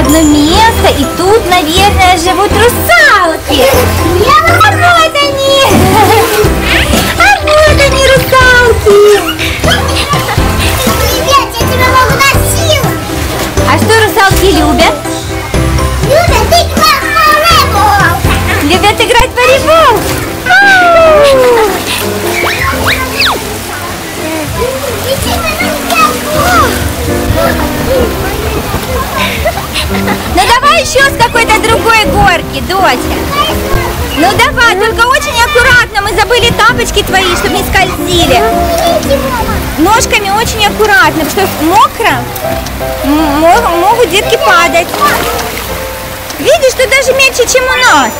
одно место, и тут, наверное, живут русалки. А вот они! А вот они, русалки! Привет, я тебя могу силу. А что русалки любят? Люда, ты к волейбол. Любят играть в волейбол. Ну давай еще с какой-то другой горки, доча. Ну давай, только очень аккуратно. Мы забыли тапочки твои, чтобы не скользили. Ножками очень аккуратно, потому что мокро. Могут детки падать. Видишь, что даже меньше, чем у нас.